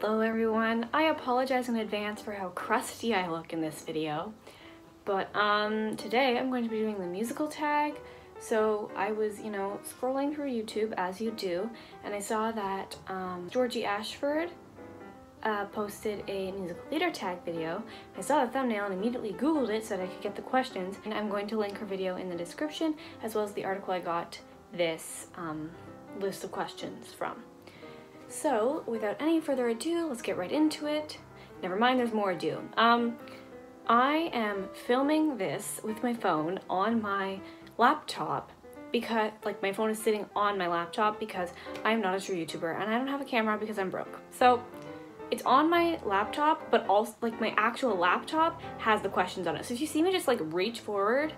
Hello everyone! I apologize in advance for how crusty I look in this video, but um, today I'm going to be doing the musical tag. So I was, you know, scrolling through YouTube as you do, and I saw that um, Georgie Ashford uh, posted a musical theater tag video. I saw the thumbnail and immediately googled it so that I could get the questions, and I'm going to link her video in the description as well as the article I got this um, list of questions from. So, without any further ado, let's get right into it. Never mind, there's more ado. Um, I am filming this with my phone on my laptop because, like, my phone is sitting on my laptop because I'm not a true YouTuber and I don't have a camera because I'm broke. So, it's on my laptop, but also, like, my actual laptop has the questions on it. So if you see me just, like, reach forward,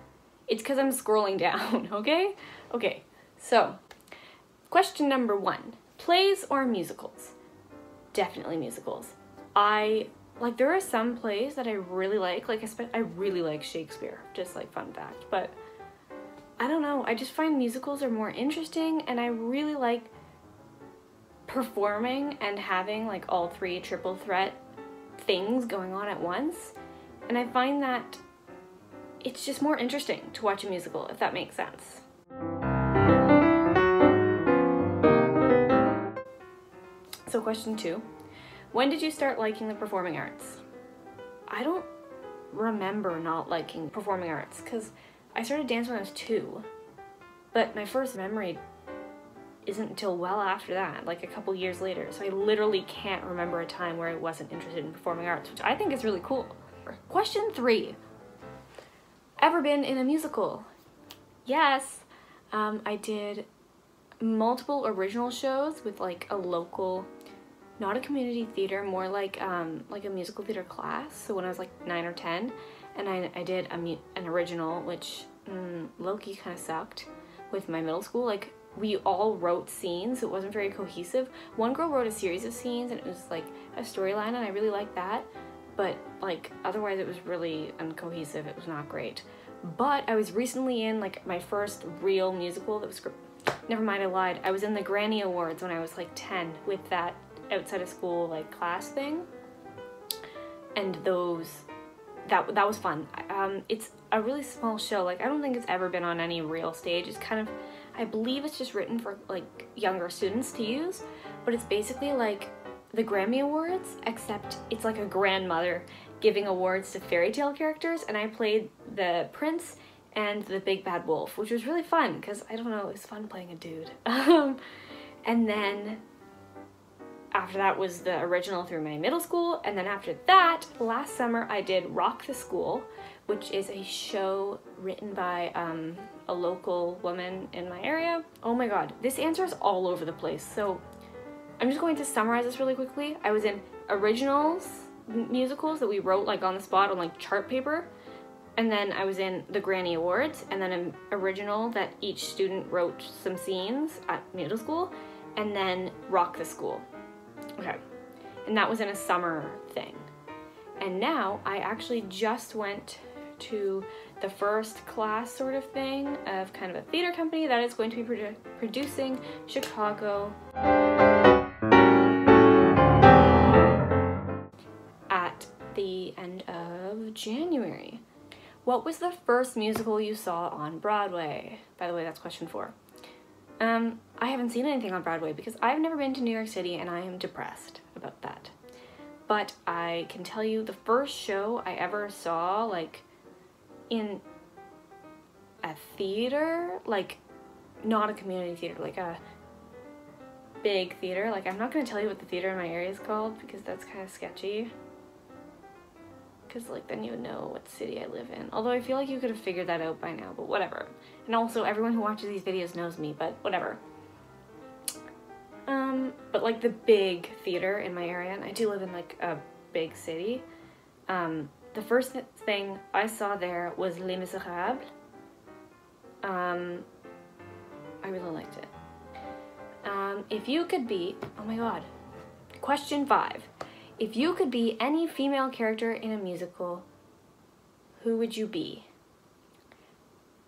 it's because I'm scrolling down, okay? Okay, so, question number one Plays or musicals? Definitely musicals. I like there are some plays that I really like. Like I I really like Shakespeare. Just like fun fact, but I don't know. I just find musicals are more interesting, and I really like performing and having like all three triple threat things going on at once. And I find that it's just more interesting to watch a musical, if that makes sense. So question two, when did you start liking the performing arts? I don't remember not liking performing arts because I started dance when I was two, but my first memory isn't until well after that, like a couple years later. So I literally can't remember a time where I wasn't interested in performing arts, which I think is really cool. Question three, ever been in a musical? Yes, um, I did multiple original shows with like a local not a community theater, more like um, like a musical theater class. So when I was like nine or ten, and I, I did a an original, which mm, lowkey kind of sucked with my middle school. Like we all wrote scenes, it wasn't very cohesive. One girl wrote a series of scenes, and it was like a storyline, and I really liked that. But like otherwise, it was really uncohesive. It was not great. But I was recently in like my first real musical that was. Never mind, I lied. I was in the Granny Awards when I was like 10 with that outside of school like class thing. And those that that was fun. Um it's a really small show. Like i don't think it's ever been on any real stage. It's kind of i believe it's just written for like younger students to use. But it's basically like the grammy awards except it's like a grandmother giving awards to fairy tale characters. And i played the prince and the big bad wolf which was really fun because i don't know it was fun playing a dude. Um and then after that was the original through my middle school, and then after that, last summer I did Rock the School, which is a show written by um, a local woman in my area. Oh my god, this answer is all over the place. So I'm just going to summarize this really quickly. I was in originals musicals that we wrote like on the spot on like chart paper. And then I was in the Granny Awards, and then an original that each student wrote some scenes at middle school, and then Rock the School. Okay. And that was in a summer thing. And now I actually just went to the first class sort of thing of kind of a theater company that is going to be produ producing Chicago at the end of January. What was the first musical you saw on Broadway? By the way, that's question four. Um, I haven't seen anything on Broadway because I've never been to New York City and I am depressed about that. But I can tell you the first show I ever saw, like, in a theater, like, not a community theater, like a big theater. Like, I'm not going to tell you what the theater in my area is called because that's kind of sketchy because like then you would know what city I live in. Although I feel like you could have figured that out by now, but whatever. And also everyone who watches these videos knows me, but whatever. Um, but like the big theater in my area, and I do live in like a big city, um, the first th thing I saw there was Les Miserables. Um, I really liked it. Um, if you could be, oh my god, question five. If you could be any female character in a musical, who would you be?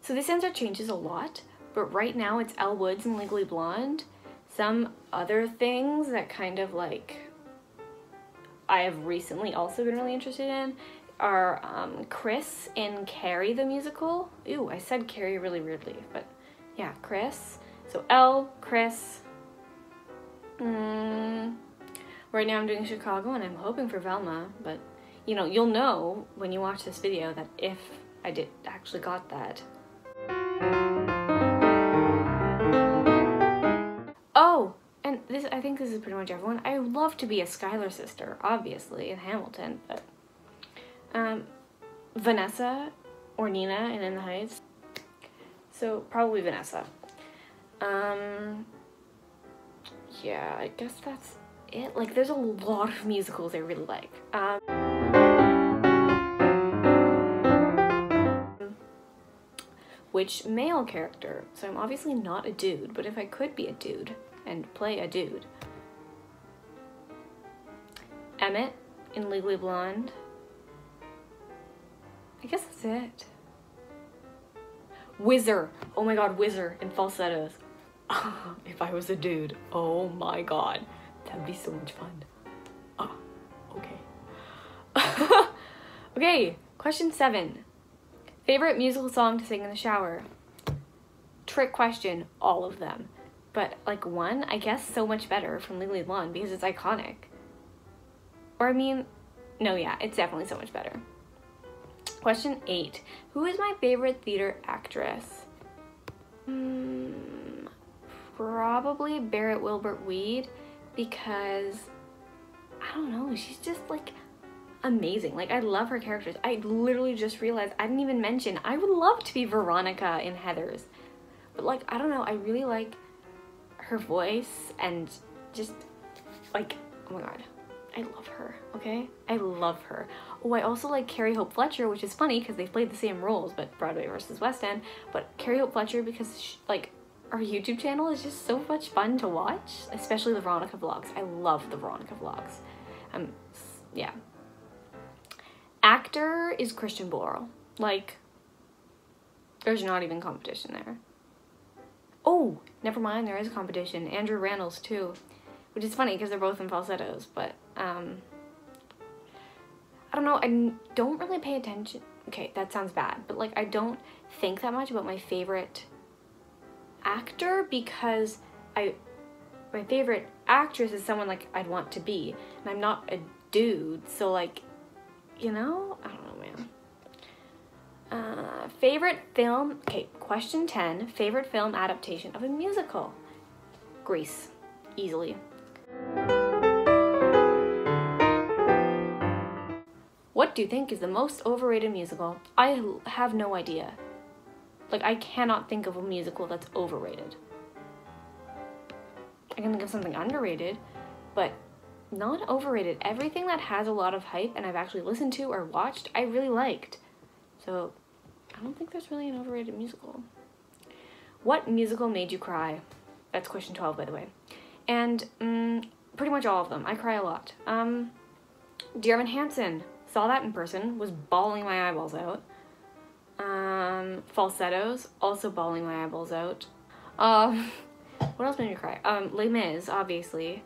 So this answer changes a lot, but right now it's Elle Woods in Legally Blonde. Some other things that kind of like I have recently also been really interested in are um, Chris in Carrie the musical. Ooh, I said Carrie really weirdly, but yeah, Chris. So Elle, Chris. Mm, right now I'm doing Chicago and I'm hoping for Velma, but you know, you'll know when you watch this video that if I did actually got that. Oh, and this I think this is pretty much everyone. I would love to be a Schuyler sister, obviously, in Hamilton, but um, Vanessa or Nina in In the Heights. So probably Vanessa. Um, yeah, I guess that's it. Like, there's a lot of musicals I really like. Um, which male character? So I'm obviously not a dude, but if I could be a dude and play a dude. Emmett in Legally Blonde. I guess that's it. Whizzer. Oh my god, Whizzer in falsettos. if I was a dude, oh my god. That'd be so much fun. Ah, okay. okay, question seven. Favorite musical song to sing in the shower? Trick question, all of them. But like one, I guess so much better from Legally Blonde because it's iconic. Or I mean, no, yeah, it's definitely so much better. Question eight. Who is my favorite theater actress? Hmm, probably Barrett Wilbert Weed because I don't know, she's just like amazing. Like I love her characters. I literally just realized I didn't even mention I would love to be Veronica in Heathers. But like I don't know, I really like her voice and just like oh my god. I love her, okay? I love her. Oh, I also like Carrie Hope Fletcher, which is funny because they've played the same roles, but Broadway versus West End. But Carrie Hope Fletcher because, she, like, our YouTube channel is just so much fun to watch, especially the Veronica vlogs. I love the Veronica vlogs. Um, yeah. Actor is Christian Borle. Like, there's not even competition there. Oh, never mind, there is competition. Andrew Rannells, too. Which is funny because they're both in falsettos, but, um, I don't know, I don't really pay attention. Okay, that sounds bad, but like I don't think that much about my favorite actor because I my favorite actress is someone like I'd want to be, and I'm not a dude, so like, you know, I don't know, man. Uh, favorite film? Okay, question 10. Favorite film adaptation of a musical? Grease, easily. What do you think is the most overrated musical? I have no idea. Like, I cannot think of a musical that's overrated. I can think of something underrated, but not overrated. Everything that has a lot of hype and I've actually listened to or watched, I really liked. So, I don't think there's really an overrated musical. What musical made you cry? That's question 12, by the way. And um, pretty much all of them. I cry a lot. Um, Dear Evan Hansen, saw that in person, was bawling my eyeballs out. Um, falsettos, also bawling my eyeballs out. Um, what else made me cry? Um, Les Mis, obviously.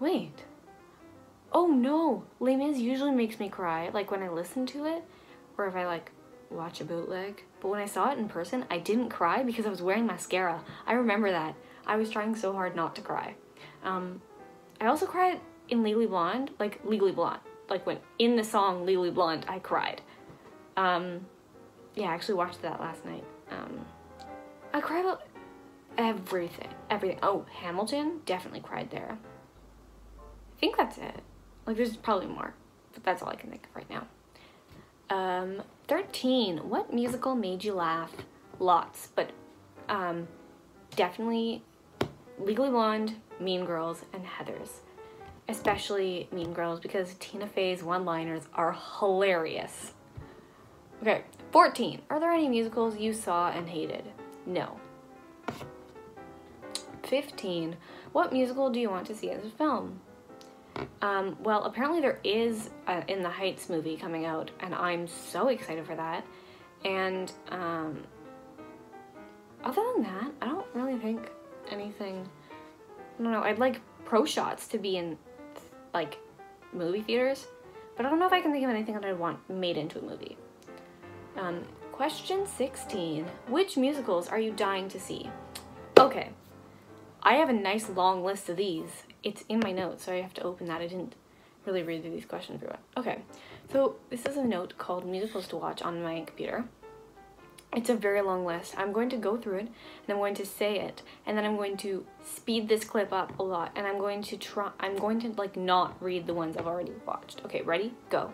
Wait. Oh no! Les Mis usually makes me cry, like when I listen to it, or if I like watch a bootleg. But when I saw it in person, I didn't cry because I was wearing mascara. I remember that. I was trying so hard not to cry. Um, I also cried in Legally Blonde, like Legally Blonde, like when in the song Legally Blonde, I cried. Um, yeah, I actually watched that last night. Um, I cried about everything, everything. Oh, Hamilton, definitely cried there. I think that's it. Like, there's probably more, but that's all I can think of right now. Um, 13. What musical made you laugh? Lots, but um, definitely Legally Blonde, Mean Girls, and Heathers especially Mean Girls, because Tina Fey's one-liners are hilarious. Okay, 14. Are there any musicals you saw and hated? No. 15. What musical do you want to see as a film? Um, well, apparently there is a In the Heights movie coming out, and I'm so excited for that. And um, other than that, I don't really think anything. I don't know. I'd like Pro Shots to be in like movie theaters, but I don't know if I can think of anything that I'd want made into a movie. Um, question 16. Which musicals are you dying to see? Okay, I have a nice long list of these. It's in my notes, so I have to open that. I didn't really read through these questions very well. Okay, so this is a note called musicals to watch on my computer. It's a very long list. I'm going to go through it and I'm going to say it and then I'm going to speed this clip up a lot and I'm going to try I'm going to like not read the ones I've already watched. Okay, ready? Go.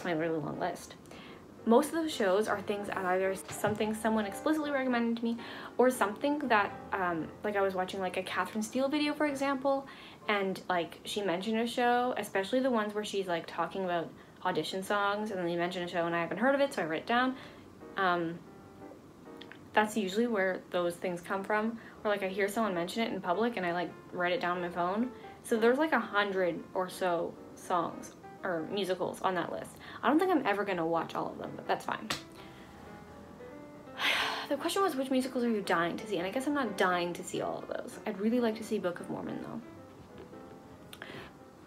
That's my really long list. Most of those shows are things that either something someone explicitly recommended to me or something that, um, like I was watching like a Catherine Steele video, for example, and like she mentioned a show, especially the ones where she's like talking about audition songs and then they mention a show and I haven't heard of it, so I write it down. Um, that's usually where those things come from. Or like I hear someone mention it in public and I like write it down on my phone. So there's like a hundred or so songs or musicals on that list. I don't think I'm ever gonna watch all of them, but that's fine. The question was which musicals are you dying to see? And I guess I'm not dying to see all of those. I'd really like to see Book of Mormon though.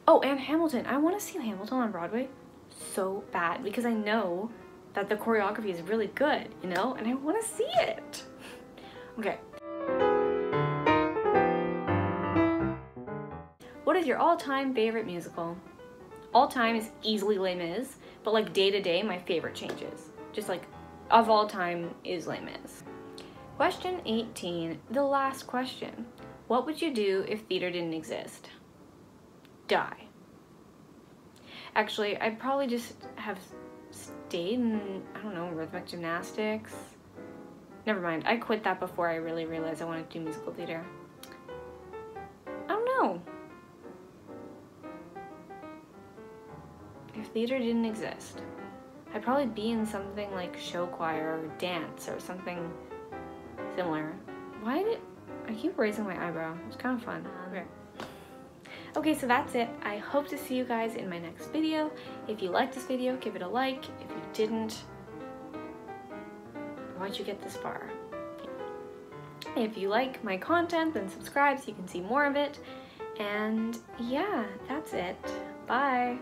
Oh, and Hamilton. I want to see Hamilton on Broadway so bad because I know that the choreography is really good, you know, and I want to see it. Okay. What is your all-time favorite musical? All time is easily Les Mis, but like day to day, my favorite changes. Just like of all time is Les Mis. Question 18, the last question. What would you do if theater didn't exist? Die. Actually, I'd probably just have stayed in, I don't know, rhythmic gymnastics. Never mind, I quit that before I really realized I wanted to do musical theater. I don't know. Theater didn't exist, I'd probably be in something like show choir or dance or something similar. Why did I keep raising my eyebrow? It's kind of fun. Uh-huh. Okay. Okay, so that's it. I hope to see you guys in my next video. If you liked this video, give it a like. If you didn't, why'd you get this far? If you like my content, then subscribe so you can see more of it. And yeah, that's it. Bye.